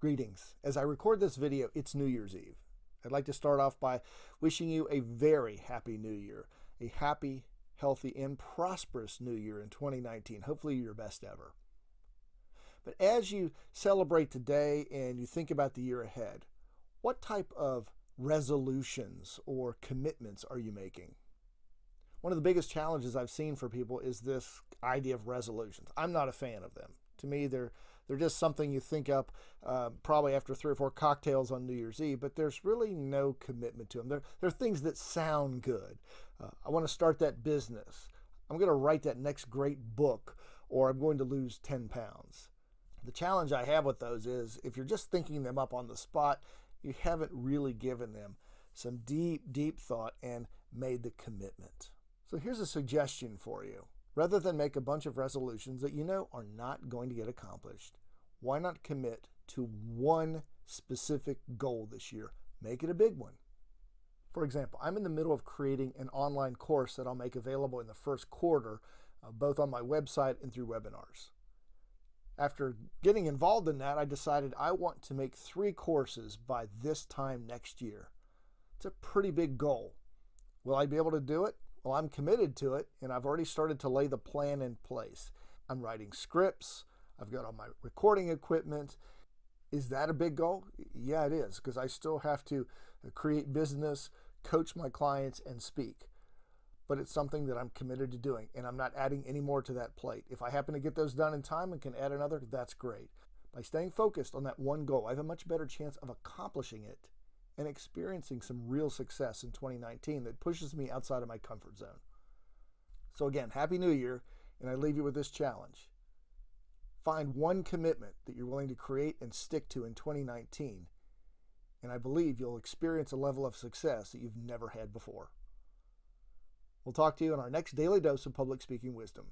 Greetings. As I record this video, it's New Year's Eve. I'd like to start off by wishing you a very happy new year, a happy, healthy, and prosperous new year in 2019. Hopefully, your best ever. But as you celebrate today and you think about the year ahead, what type of resolutions or commitments are you making? One of the biggest challenges I've seen for people is this idea of resolutions. I'm not a fan of them. To me, they're they're just something you think up uh, probably after three or four cocktails on New Year's Eve, but there's really no commitment to them. They're, they're things that sound good. Uh, I want to start that business. I'm going to write that next great book, or I'm going to lose 10 pounds. The challenge I have with those is if you're just thinking them up on the spot, you haven't really given them some deep, deep thought and made the commitment. So here's a suggestion for you. Rather than make a bunch of resolutions that you know are not going to get accomplished, why not commit to one specific goal this year? Make it a big one. For example, I'm in the middle of creating an online course that I'll make available in the first quarter, uh, both on my website and through webinars. After getting involved in that, I decided I want to make three courses by this time next year. It's a pretty big goal. Will I be able to do it? Well, I'm committed to it, and I've already started to lay the plan in place. I'm writing scripts, I've got all my recording equipment. Is that a big goal? Yeah, it is, because I still have to uh, create business, coach my clients, and speak. But it's something that I'm committed to doing, and I'm not adding any more to that plate. If I happen to get those done in time and can add another, that's great. By staying focused on that one goal, I have a much better chance of accomplishing it and experiencing some real success in 2019 that pushes me outside of my comfort zone. So, again, Happy New Year, and I leave you with this challenge. Find one commitment that you're willing to create and stick to in 2019, and I believe you'll experience a level of success that you've never had before. We'll talk to you in our next daily dose of public speaking wisdom.